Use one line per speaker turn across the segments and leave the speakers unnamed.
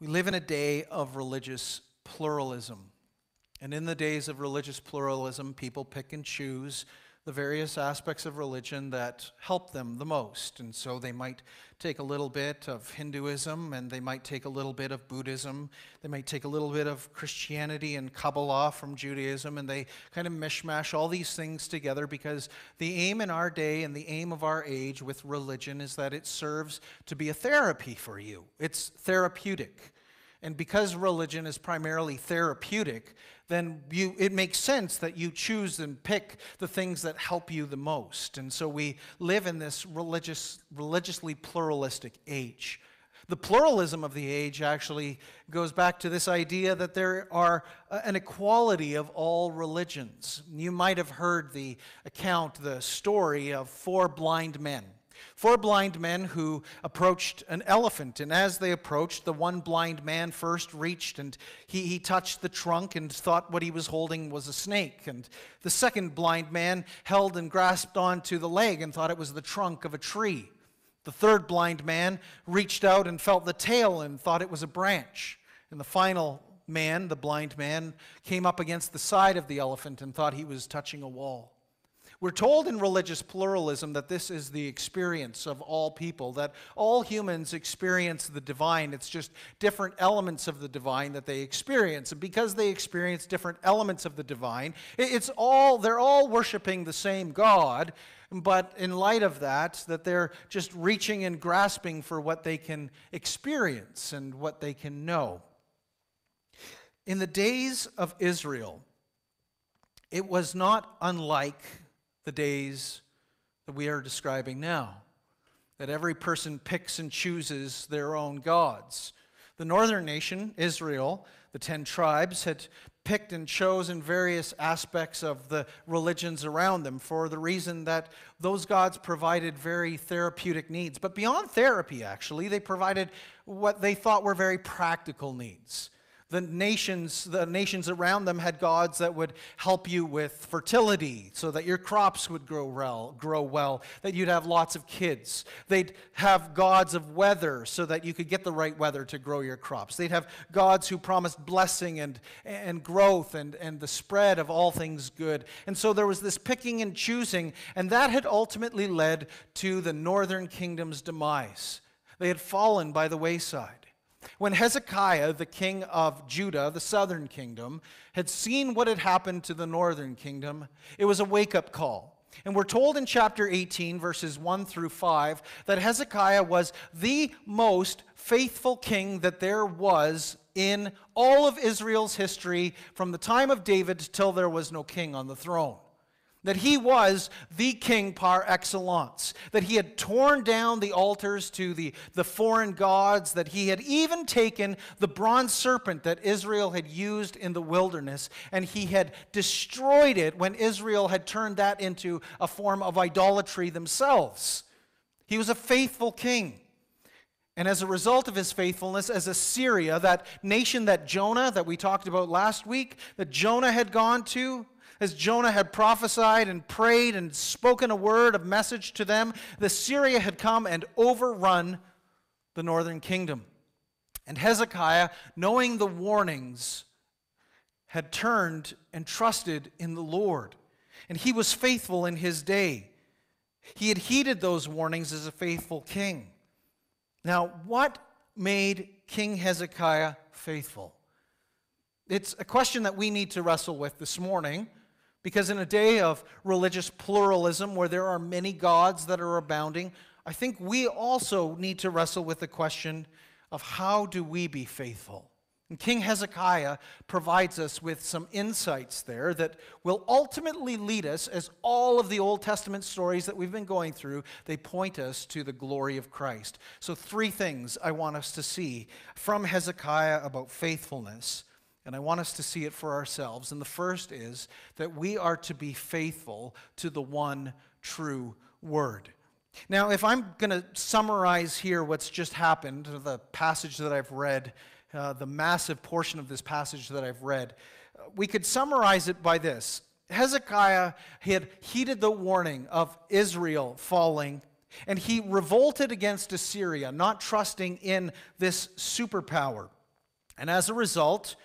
We live in a day of religious pluralism. And in the days of religious pluralism, people pick and choose the various aspects of religion that help them the most. And so they might take a little bit of Hinduism and they might take a little bit of Buddhism. They might take a little bit of Christianity and Kabbalah from Judaism and they kind of mishmash all these things together because the aim in our day and the aim of our age with religion is that it serves to be a therapy for you. It's therapeutic. And because religion is primarily therapeutic, then you, it makes sense that you choose and pick the things that help you the most. And so we live in this religious, religiously pluralistic age. The pluralism of the age actually goes back to this idea that there are uh, an equality of all religions. You might have heard the account, the story of four blind men Four blind men who approached an elephant, and as they approached, the one blind man first reached and he, he touched the trunk and thought what he was holding was a snake. And the second blind man held and grasped onto the leg and thought it was the trunk of a tree. The third blind man reached out and felt the tail and thought it was a branch. And the final man, the blind man, came up against the side of the elephant and thought he was touching a wall. We're told in religious pluralism that this is the experience of all people, that all humans experience the divine. It's just different elements of the divine that they experience. And because they experience different elements of the divine, it's all, they're all worshiping the same God. But in light of that, that they're just reaching and grasping for what they can experience and what they can know. In the days of Israel, it was not unlike the days that we are describing now. That every person picks and chooses their own gods. The northern nation, Israel, the ten tribes, had picked and chosen various aspects of the religions around them for the reason that those gods provided very therapeutic needs. But beyond therapy, actually, they provided what they thought were very practical needs. The nations, the nations around them had gods that would help you with fertility so that your crops would grow well, grow well, that you'd have lots of kids. They'd have gods of weather so that you could get the right weather to grow your crops. They'd have gods who promised blessing and, and growth and, and the spread of all things good. And so there was this picking and choosing, and that had ultimately led to the northern kingdom's demise. They had fallen by the wayside. When Hezekiah, the king of Judah, the southern kingdom, had seen what had happened to the northern kingdom, it was a wake up call. And we're told in chapter 18, verses 1 through 5, that Hezekiah was the most faithful king that there was in all of Israel's history from the time of David till there was no king on the throne that he was the king par excellence, that he had torn down the altars to the, the foreign gods, that he had even taken the bronze serpent that Israel had used in the wilderness, and he had destroyed it when Israel had turned that into a form of idolatry themselves. He was a faithful king. And as a result of his faithfulness, as Assyria, that nation that Jonah, that we talked about last week, that Jonah had gone to, as Jonah had prophesied and prayed and spoken a word of message to them, the Syria had come and overrun the northern kingdom. And Hezekiah, knowing the warnings, had turned and trusted in the Lord. And he was faithful in his day. He had heeded those warnings as a faithful king. Now, what made King Hezekiah faithful? It's a question that we need to wrestle with this morning because in a day of religious pluralism where there are many gods that are abounding, I think we also need to wrestle with the question of how do we be faithful? And King Hezekiah provides us with some insights there that will ultimately lead us, as all of the Old Testament stories that we've been going through, they point us to the glory of Christ. So, three things I want us to see from Hezekiah about faithfulness and I want us to see it for ourselves. And the first is that we are to be faithful to the one true word. Now, if I'm going to summarize here what's just happened, the passage that I've read, uh, the massive portion of this passage that I've read, we could summarize it by this Hezekiah had heeded the warning of Israel falling, and he revolted against Assyria, not trusting in this superpower. And as a result,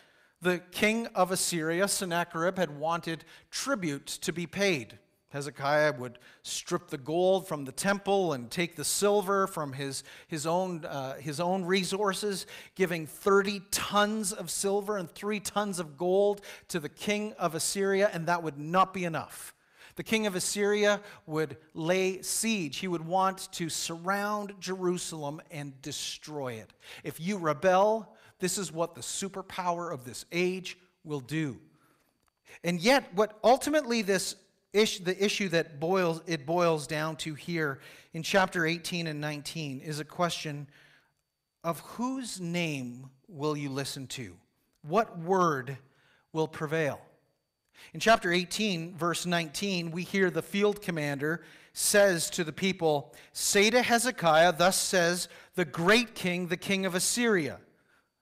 the king of Assyria, Sennacherib, had wanted tribute to be paid. Hezekiah would strip the gold from the temple and take the silver from his, his, own, uh, his own resources, giving 30 tons of silver and three tons of gold to the king of Assyria, and that would not be enough. The king of Assyria would lay siege. He would want to surround Jerusalem and destroy it. If you rebel, this is what the superpower of this age will do. And yet, what ultimately this issue, the issue that boils, it boils down to here in chapter 18 and 19 is a question of whose name will you listen to? What word will prevail? In chapter 18, verse 19, we hear the field commander says to the people, Say to Hezekiah, Thus says the great king, the king of Assyria.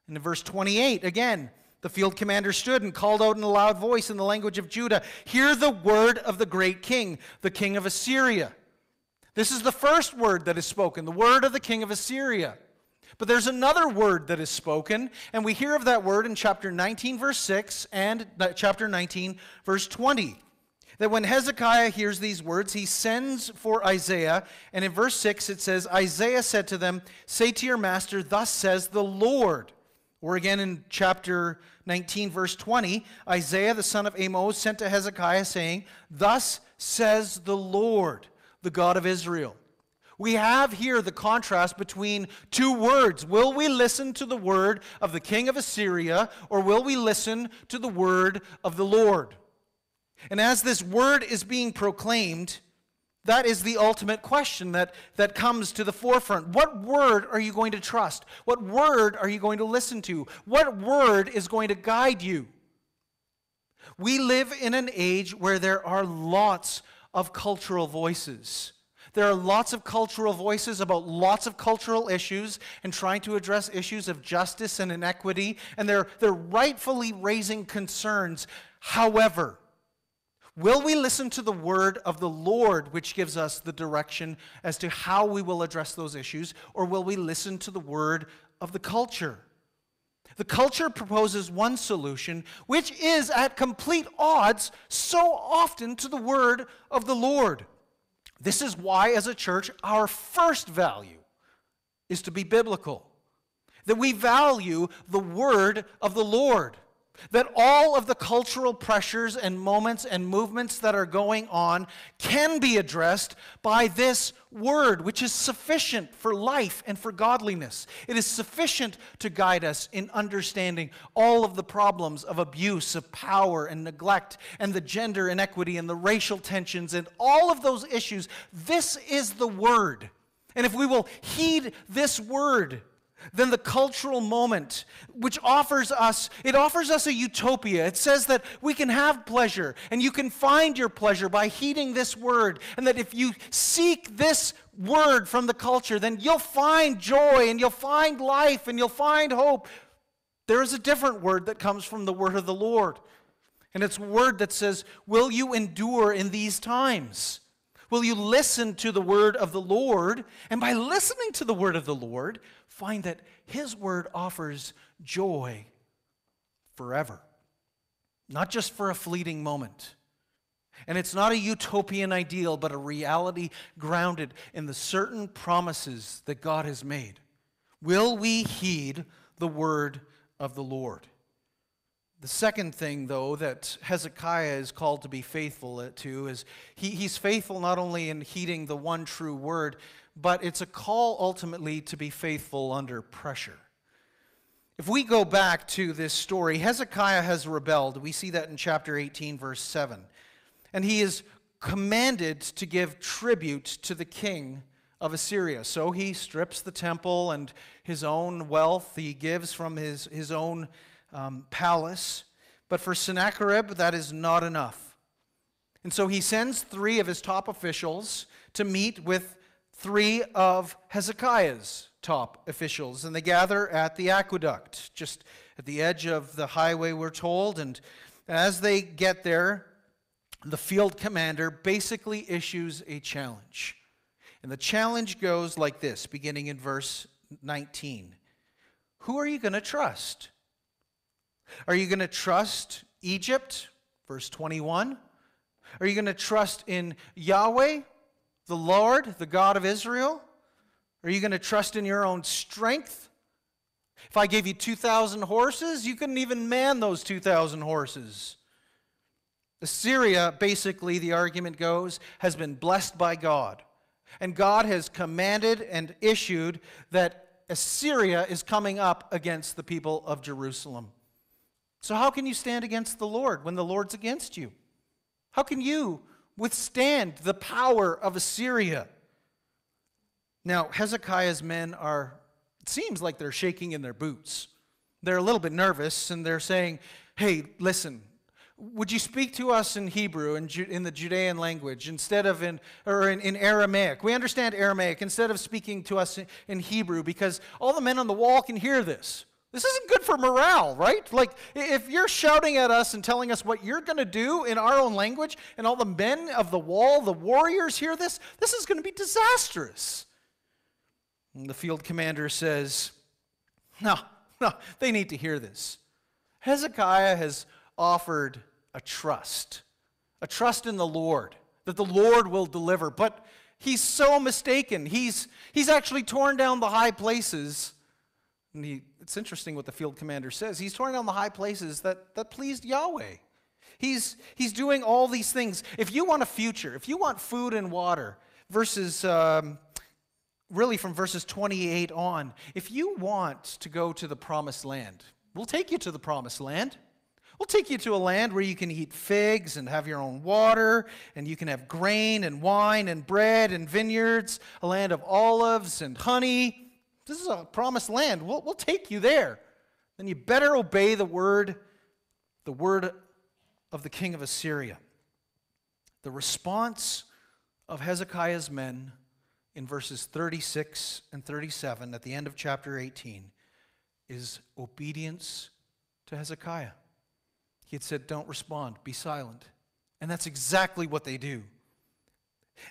And in verse 28, again, the field commander stood and called out in a loud voice in the language of Judah Hear the word of the great king, the king of Assyria. This is the first word that is spoken, the word of the king of Assyria. But there's another word that is spoken, and we hear of that word in chapter 19, verse 6, and uh, chapter 19, verse 20. That when Hezekiah hears these words, he sends for Isaiah, and in verse 6 it says, Isaiah said to them, Say to your master, Thus says the Lord. Or again in chapter 19, verse 20, Isaiah the son of Amos sent to Hezekiah, saying, Thus says the Lord, the God of Israel. We have here the contrast between two words. Will we listen to the word of the king of Assyria, or will we listen to the word of the Lord? And as this word is being proclaimed, that is the ultimate question that, that comes to the forefront. What word are you going to trust? What word are you going to listen to? What word is going to guide you? We live in an age where there are lots of cultural voices. There are lots of cultural voices about lots of cultural issues and trying to address issues of justice and inequity, and they're, they're rightfully raising concerns. However, Will we listen to the word of the Lord, which gives us the direction as to how we will address those issues, or will we listen to the word of the culture? The culture proposes one solution, which is at complete odds so often to the word of the Lord. This is why, as a church, our first value is to be biblical, that we value the word of the Lord. That all of the cultural pressures and moments and movements that are going on can be addressed by this word, which is sufficient for life and for godliness. It is sufficient to guide us in understanding all of the problems of abuse, of power and neglect, and the gender inequity and the racial tensions and all of those issues. This is the word. And if we will heed this word, than the cultural moment which offers us it offers us a utopia. It says that we can have pleasure and you can find your pleasure by heeding this word. And that if you seek this word from the culture then you'll find joy and you'll find life and you'll find hope. There is a different word that comes from the word of the lord. And it's a word that says will you endure in these times Will you listen to the word of the Lord? And by listening to the word of the Lord, find that His word offers joy forever, not just for a fleeting moment. And it's not a utopian ideal, but a reality grounded in the certain promises that God has made. Will we heed the word of the Lord? The second thing, though, that Hezekiah is called to be faithful to is he, he's faithful not only in heeding the one true word, but it's a call ultimately to be faithful under pressure. If we go back to this story, Hezekiah has rebelled. We see that in chapter 18, verse 7. And he is commanded to give tribute to the king of Assyria. So he strips the temple and his own wealth, he gives from his, his own um, palace. But for Sennacherib, that is not enough. And so he sends three of his top officials to meet with three of Hezekiah's top officials. And they gather at the aqueduct, just at the edge of the highway, we're told. And as they get there, the field commander basically issues a challenge. And the challenge goes like this, beginning in verse 19 Who are you going to trust? Are you going to trust Egypt? Verse 21. Are you going to trust in Yahweh, the Lord, the God of Israel? Are you going to trust in your own strength? If I gave you 2,000 horses, you couldn't even man those 2,000 horses. Assyria, basically, the argument goes, has been blessed by God. And God has commanded and issued that Assyria is coming up against the people of Jerusalem. So, how can you stand against the Lord when the Lord's against you? How can you withstand the power of Assyria? Now, Hezekiah's men are, it seems like they're shaking in their boots. They're a little bit nervous and they're saying, hey, listen, would you speak to us in Hebrew, in, in the Judean language, instead of in, or in, in, Aramaic? We understand Aramaic, instead of speaking to us in, in Hebrew, because all the men on the wall can hear this. This isn't good for morale, right? Like, if you're shouting at us and telling us what you're going to do in our own language, and all the men of the wall, the warriors, hear this, this is going to be disastrous. And the field commander says, No, no, they need to hear this. Hezekiah has offered a trust, a trust in the Lord, that the Lord will deliver. But he's so mistaken. He's, he's actually torn down the high places. And he, it's interesting what the field commander says. He's torn down the high places that, that pleased Yahweh. He's, he's doing all these things. If you want a future, if you want food and water, verses, um, really from verses 28 on, if you want to go to the promised land, we'll take you to the promised land. We'll take you to a land where you can eat figs and have your own water, and you can have grain and wine and bread and vineyards, a land of olives and honey. This is a promised land. We'll, we'll take you there. Then you better obey the word, the word of the king of Assyria. The response of Hezekiah's men in verses 36 and 37 at the end of chapter 18 is obedience to Hezekiah. He had said, Don't respond, be silent. And that's exactly what they do.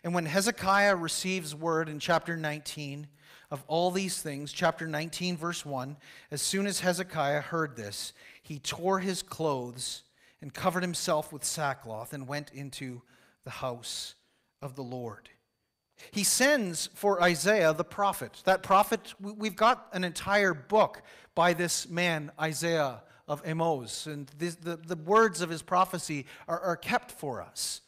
And when Hezekiah receives word in chapter 19 of all these things, chapter 19, verse 1, as soon as Hezekiah heard this, he tore his clothes and covered himself with sackcloth and went into the house of the Lord. He sends for Isaiah the prophet. That prophet, we've got an entire book by this man, Isaiah of Amos, and the, the words of his prophecy are, are kept for us.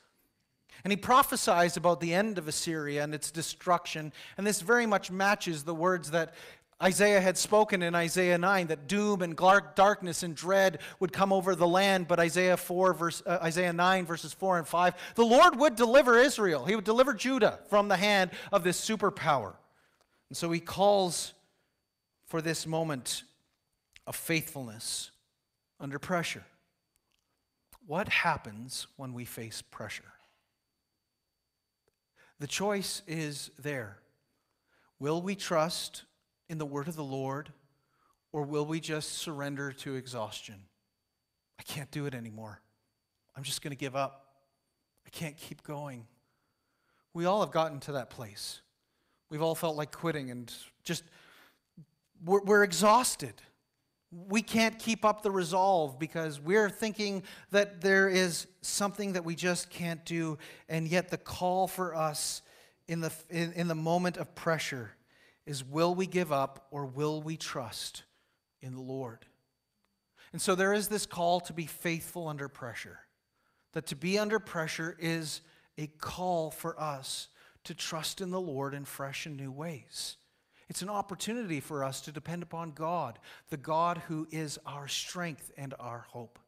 And he prophesies about the end of Assyria and its destruction, and this very much matches the words that Isaiah had spoken in Isaiah 9 that doom and darkness and dread would come over the land, but Isaiah 4 verse uh, Isaiah 9 verses 4 and 5, the Lord would deliver Israel. He would deliver Judah from the hand of this superpower. And so he calls for this moment of faithfulness under pressure. What happens when we face pressure? The choice is there. Will we trust in the word of the Lord, or will we just surrender to exhaustion? I can't do it anymore. I'm just going to give up. I can't keep going. We all have gotten to that place. We've all felt like quitting and just, we're, we're exhausted we can't keep up the resolve because we're thinking that there is something that we just can't do. And yet, the call for us in the, in, in, the moment of pressure is will we give up or will we trust in the Lord? And so, there is this call to be faithful under pressure. That to be under pressure is a call for us to trust in the Lord in fresh and new ways. It's an opportunity for us to depend upon God, the God who is our strength and our hope.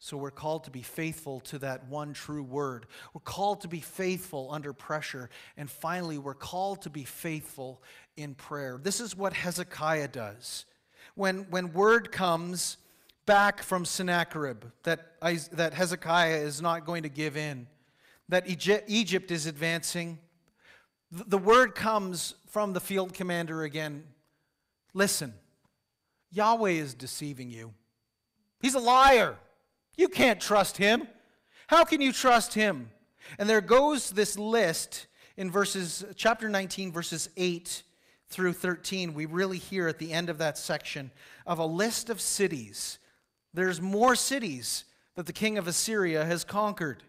So we're called to be faithful to that one true word. We're called to be faithful under pressure. And finally, we're called to be faithful in prayer. This is what Hezekiah does. When, when word comes back from Sennacherib that, that Hezekiah is not going to give in, that Egypt is advancing, the word comes from the field commander again Listen, Yahweh is deceiving you. He's a liar. You can't trust him. How can you trust him? And there goes this list in verses chapter 19 verses 8 through 13. We really hear at the end of that section of a list of cities There's more cities that the king of Assyria has conquered,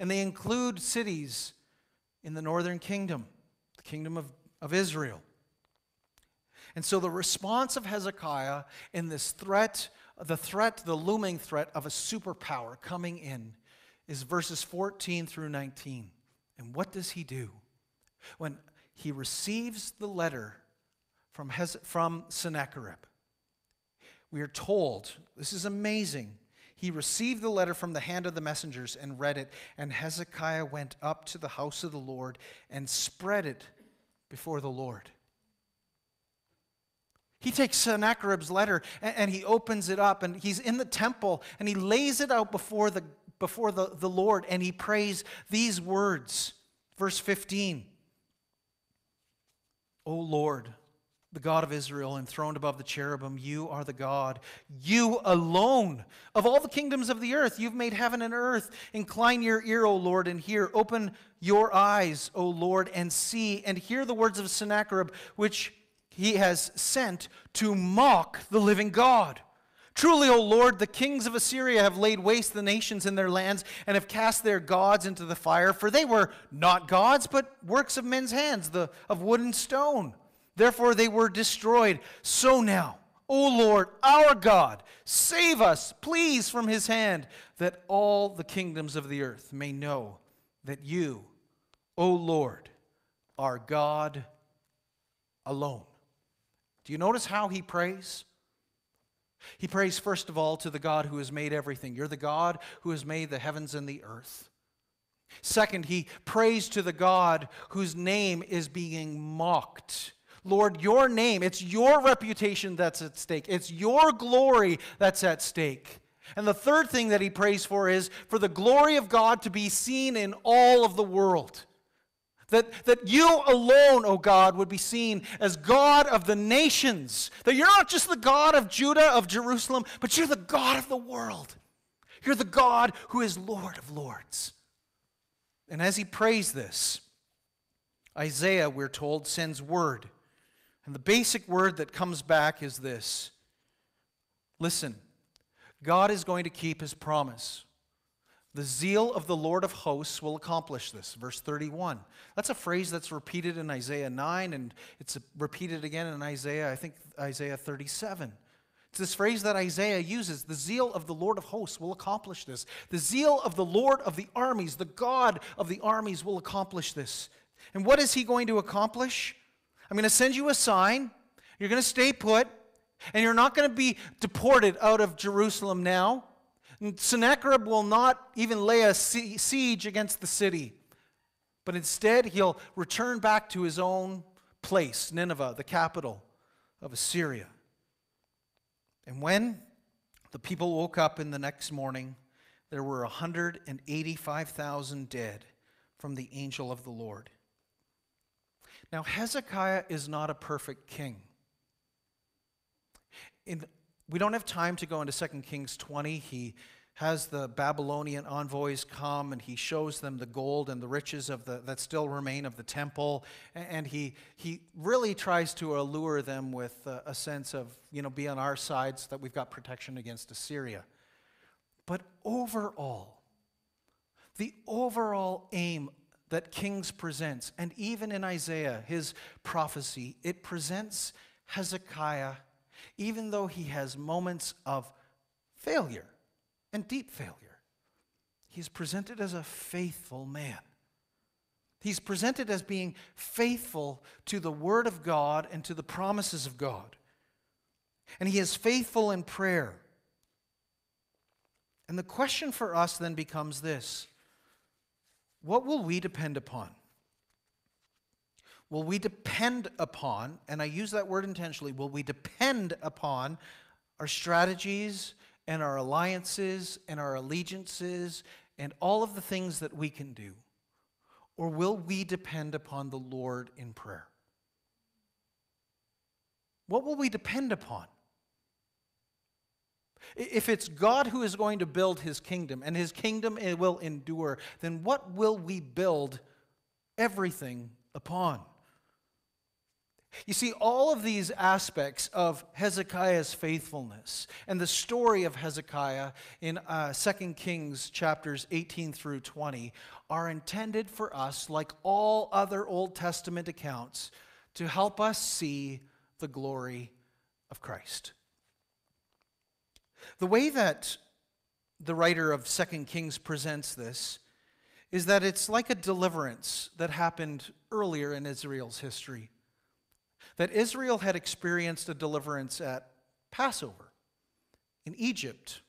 and they include cities in the northern kingdom, the kingdom of, of Israel. And so the response of Hezekiah in this threat, the threat, the looming threat of a superpower coming in, is verses 14 through 19. And what does he do? When he receives the letter from, from Sennacherib, we are told, this is amazing. He received the letter from the hand of the messengers and read it, and Hezekiah went up to the house of the Lord and spread it before the Lord. He takes Sennacherib's letter and, he opens it up, and he's in the temple and he lays it out before the, before the, the Lord and he prays these words. Verse fifteen: 15 O Lord, the God of Israel, enthroned above the cherubim, you are the God. You alone. Of all the kingdoms of the earth, you've made heaven and earth. Incline your ear, O Lord, and hear. Open your eyes, O Lord, and see, and hear the words of Sennacherib, which he has sent to mock the living God. Truly, O Lord, the kings of Assyria have laid waste the nations in their lands and have cast their gods into the fire, for they were not gods, but works of men's hands, the, of wood and stone. Therefore, they were destroyed. So now, O Lord, our God, save us, please, from his hand, that all the kingdoms of the earth may know that you, O Lord, are God alone. Do you notice how he prays? He prays, first of all, to the God who has made everything. You're the God who has made the heavens and the earth. Second, he prays to the God whose name is being mocked. Lord, your name, it's your reputation that's at stake, it's your glory that's at stake. And the third thing that he prays for is for the glory of God to be seen in all of the world. That, that you alone, O oh God, would be seen as God of the nations. That you're not just the God of Judah, of Jerusalem, but you're the God of the world. You're the God who is Lord of lords. And as he prays this, Isaiah, we're told, sends word. And the basic word that comes back is this Listen, God is going to keep his promise. The zeal of the Lord of hosts will accomplish this. Verse 31. That's a phrase that's repeated in Isaiah 9, and it's repeated again in Isaiah, I think, Isaiah 37. It's this phrase that Isaiah uses the zeal of the Lord of hosts will accomplish this. The zeal of the Lord of the armies, the God of the armies, will accomplish this. And what is he going to accomplish? I'm going to send you a sign. You're going to stay put, and you're not going to be deported out of Jerusalem now. Sennacherib will not even lay a siege against the city, but instead he'll return back to his own place, Nineveh, the capital of Assyria. And when the people woke up in the next morning, there were 185,000 dead from the angel of the Lord. Now, Hezekiah is not a perfect king. In we don't have time to go into 2 Kings 20. He has the Babylonian envoys come and he shows them the gold and the riches of the, that still remain of the temple. And he, he really tries to allure them with a, a sense of, you know, be on our side so that we've got protection against Assyria. But overall, the overall aim that Kings presents, and even in Isaiah, his prophecy, it presents Hezekiah even though he has moments of failure and deep failure. He's presented as a faithful man. He's presented as being faithful to the Word of God and to the promises of God. And he is faithful in prayer. And the question for us then becomes this What will we depend upon? Will we depend upon, and I use that word intentionally, will we depend upon our strategies and our alliances and our allegiances and all of the things that we can do? Or will we depend upon the Lord in prayer? What will we depend upon? If it's God who is going to build his kingdom and his kingdom will endure, then what will we build everything upon? You see, all of these aspects of Hezekiah's faithfulness and the story of Hezekiah in uh, 2 Kings chapters 18 through 20 are intended for us, like all other Old Testament accounts, to help us see the glory of Christ. The way that the writer of 2 Kings presents this is that it's like a deliverance that happened earlier in Israel's history that Israel had experienced a deliverance at Passover in Egypt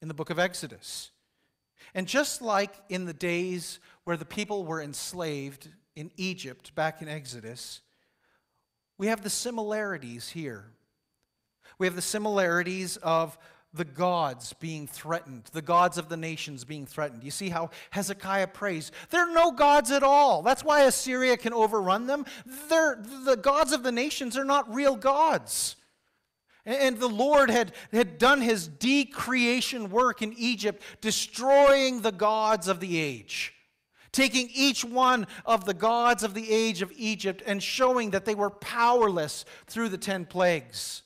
in the book of Exodus. And just like in the days where the people were enslaved in Egypt back in Exodus, we have the similarities here. We have the similarities of the gods being threatened, the gods of the nations being threatened. You see how Hezekiah prays, There are no gods at all. That's why Assyria can overrun them. They're, the gods of the nations are not real gods. And the Lord had, had done his decreation work in Egypt, destroying the gods of the age, taking each one of the gods of the age of Egypt and showing that they were powerless through the ten plagues.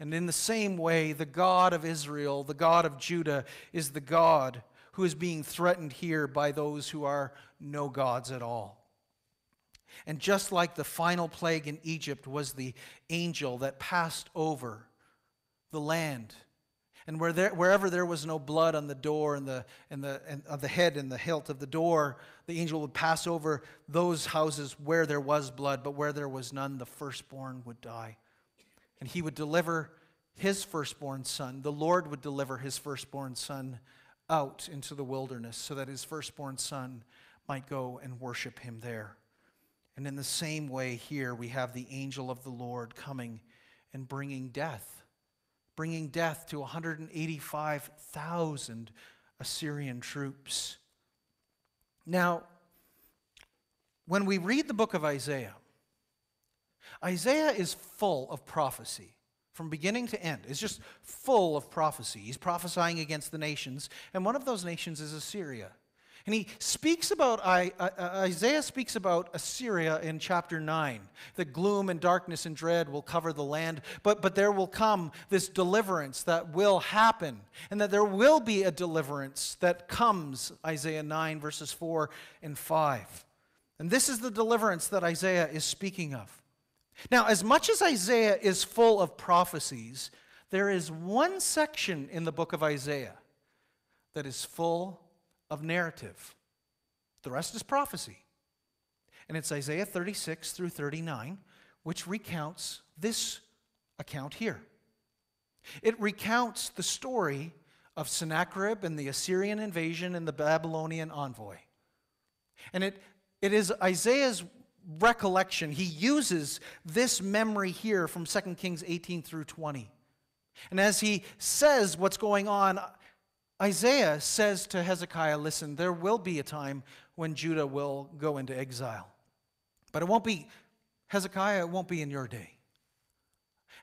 And in the same way, the God of Israel, the God of Judah, is the God who is being threatened here by those who are no gods at all. And just like the final plague in Egypt was the angel that passed over the land, and where there, wherever there was no blood on the door and the, and the, and of the head and the hilt of the door, the angel would pass over those houses where there was blood, but where there was none, the firstborn would die and he would deliver his firstborn son. The Lord would deliver his firstborn son out into the wilderness so that his firstborn son might go and worship him there. And in the same way, here we have the angel of the Lord coming and bringing death, bringing death to 185,000 Assyrian troops. Now, when we read the book of Isaiah, Isaiah is full of prophecy from beginning to end. It's just full of prophecy. He's prophesying against the nations, and one of those nations is Assyria. And he speaks about, Isaiah speaks about Assyria in chapter 9. That gloom and darkness and dread will cover the land, but, but there will come this deliverance that will happen. And that there will be a deliverance that comes, Isaiah 9, verses 4 and 5. And this is the deliverance that Isaiah is speaking of. Now, as much as Isaiah is full of prophecies, there is one section in the book of Isaiah that is full of narrative. The rest is prophecy. And it's Isaiah 36 through 39, which recounts this account here. It recounts the story of Sennacherib and the Assyrian invasion and the Babylonian envoy. And it, it is Isaiah's recollection. He uses this memory here from 2 Kings 18 through 20. And as he says what's going on, Isaiah says to Hezekiah, Listen, there will be a time when Judah will go into exile. But it won't be, Hezekiah, it won't be in your day.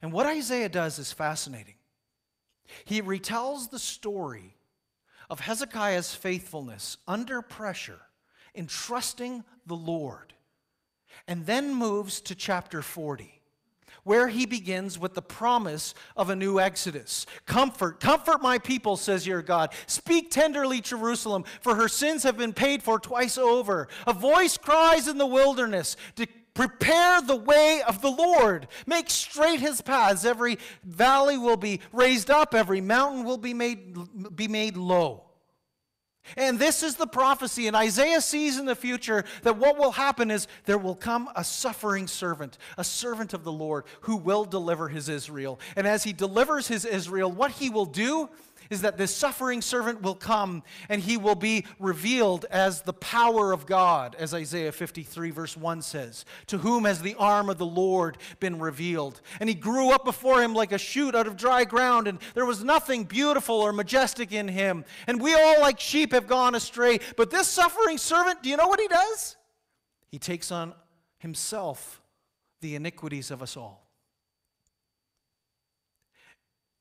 And what Isaiah does is fascinating. He retells the story of Hezekiah's faithfulness under pressure in trusting the Lord and then moves to chapter 40 where he begins with the promise of a new exodus. Comfort, comfort my people, says your God. Speak tenderly, Jerusalem, for her sins have been paid for twice over. A voice cries in the wilderness, to prepare the way of the Lord. Make straight his paths. Every valley will be raised up, every mountain will be made, be made low. And this is the prophecy. And Isaiah sees in the future that what will happen is there will come a suffering servant, a servant of the Lord, who will deliver his Israel. And as he delivers his Israel, what he will do is that this suffering servant will come and he will be revealed as the power of God, as Isaiah 53, verse 1 says, to whom has the arm of the Lord been revealed. And he grew up before him like a shoot out of dry ground, and there was nothing beautiful or majestic in him. And we all, like sheep, have gone astray. But this suffering servant, do you know what he does? He takes on himself the iniquities of us all.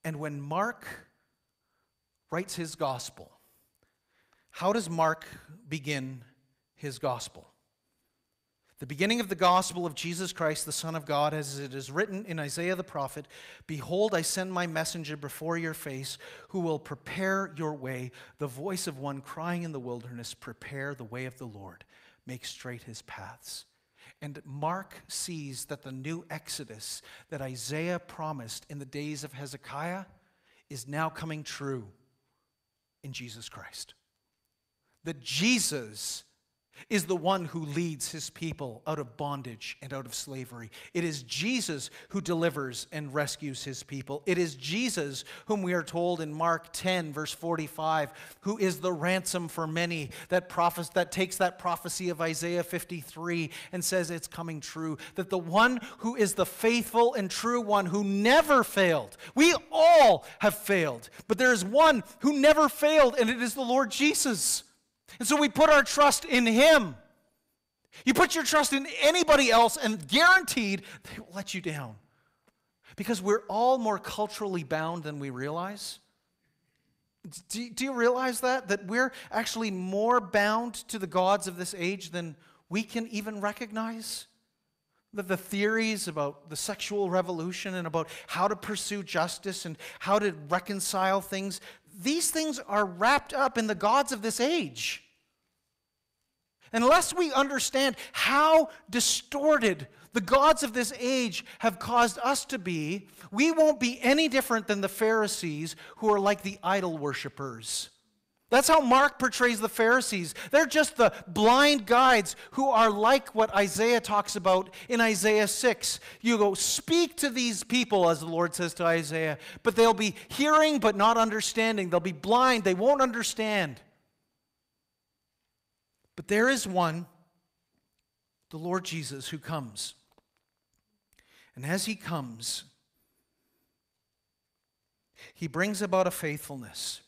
And when Mark writes his gospel. How does Mark begin his gospel? The beginning of the gospel of Jesus Christ, the Son of God, as it is written in Isaiah the prophet Behold, I send my messenger before your face, who will prepare your way, the voice of one crying in the wilderness, Prepare the way of the Lord, make straight his paths. And Mark sees that the new Exodus that Isaiah promised in the days of Hezekiah is now coming true in Jesus Christ. That Jesus is the one who leads his people out of bondage and out of slavery. It is Jesus who delivers and rescues his people. It is Jesus whom we are told in Mark 10, verse 45, who is the ransom for many, that, prophes- that takes that prophecy of Isaiah 53 and says it's coming true. That the one who is the faithful and true one who never failed, we all have failed, but there is one who never failed, and it is the Lord Jesus. And so we put our trust in Him. You put your trust in anybody else, and guaranteed they will let you down. Because we're all more culturally bound than we realize. Do, do you realize that? That we're actually more bound to the gods of this age than we can even recognize? That the theories about the sexual revolution and about how to pursue justice and how to reconcile things, these things are wrapped up in the gods of this age. Unless we understand how distorted the gods of this age have caused us to be, we won't be any different than the Pharisees who are like the idol worshippers. That's how Mark portrays the Pharisees. They're just the blind guides who are like what Isaiah talks about in Isaiah 6. You go, speak to these people, as the Lord says to Isaiah, but they'll be hearing but not understanding. They'll be blind, they won't understand. But there is one, the Lord Jesus, who comes. And as he comes, he brings about a faithfulness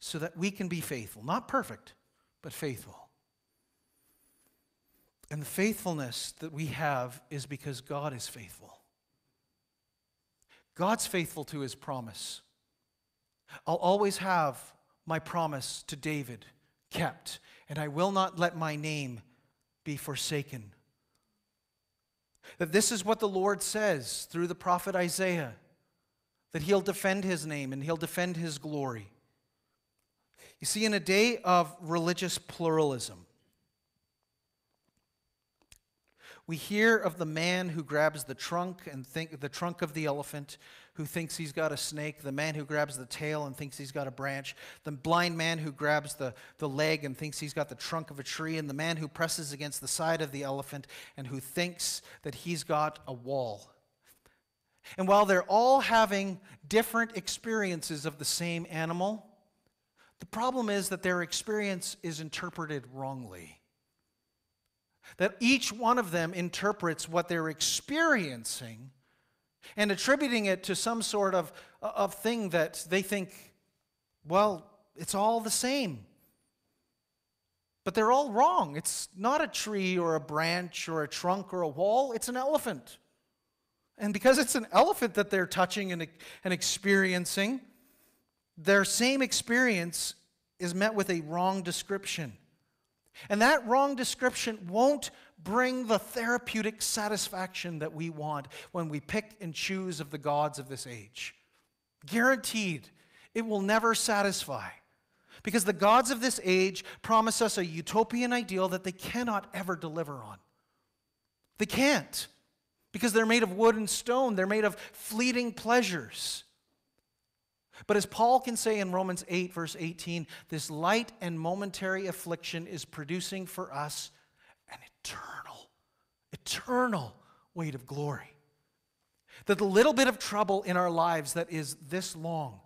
so that we can be faithful. Not perfect, but faithful. And the faithfulness that we have is because God is faithful. God's faithful to his promise. I'll always have my promise to David kept, and I will not let my name be forsaken. That this is what the Lord says through the prophet Isaiah that he'll defend his name and he'll defend his glory. You see, in a day of religious pluralism, we hear of the man who grabs the trunk and think the trunk of the elephant who thinks he's got a snake, the man who grabs the tail and thinks he's got a branch, the blind man who grabs the, the leg and thinks he's got the trunk of a tree, and the man who presses against the side of the elephant and who thinks that he's got a wall. And while they're all having different experiences of the same animal, the problem is that their experience is interpreted wrongly. That each one of them interprets what they're experiencing and attributing it to some sort of, of thing that they think, well, it's all the same. But they're all wrong. It's not a tree or a branch or a trunk or a wall, it's an elephant. And because it's an elephant that they're touching and, and experiencing, their same experience is met with a wrong description. And that wrong description won't bring the therapeutic satisfaction that we want when we pick and choose of the gods of this age. Guaranteed, it will never satisfy. Because the gods of this age promise us a utopian ideal that they cannot ever deliver on. They can't. Because they're made of wood and stone, they're made of fleeting pleasures. But as Paul can say in Romans 8, verse 18, this light and momentary affliction is producing for us an eternal, eternal weight of glory. That the little bit of trouble in our lives that is this long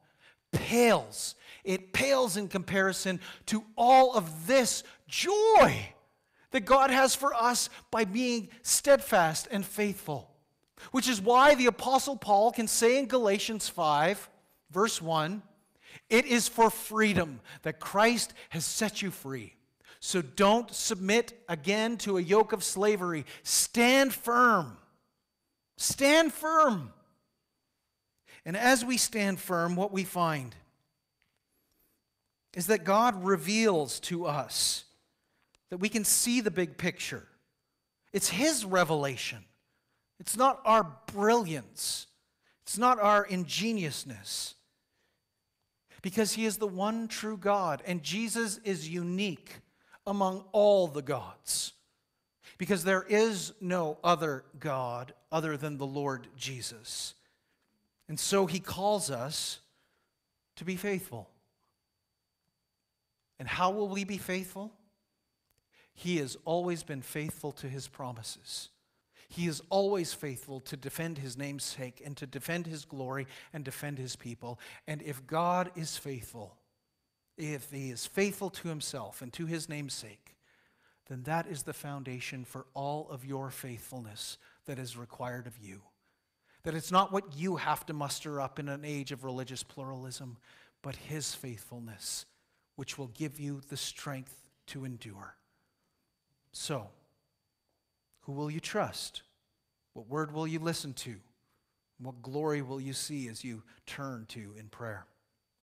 pales, it pales in comparison to all of this joy that God has for us by being steadfast and faithful. Which is why the Apostle Paul can say in Galatians 5, verse 1 It is for freedom that Christ has set you free. So don't submit again to a yoke of slavery. Stand firm. Stand firm. And as we stand firm, what we find is that God reveals to us that we can see the big picture. It's His revelation. It's not our brilliance, it's not our ingeniousness. Because He is the one true God, and Jesus is unique among all the gods. Because there is no other God other than the Lord Jesus. And so He calls us to be faithful. And how will we be faithful? He has always been faithful to his promises. He is always faithful to defend his name's sake and to defend his glory and defend his people. And if God is faithful, if he is faithful to himself and to his name's sake, then that is the foundation for all of your faithfulness that is required of you. That it's not what you have to muster up in an age of religious pluralism, but his faithfulness, which will give you the strength to endure. So, who will you trust? What word will you listen to? What glory will you see as you turn to in prayer?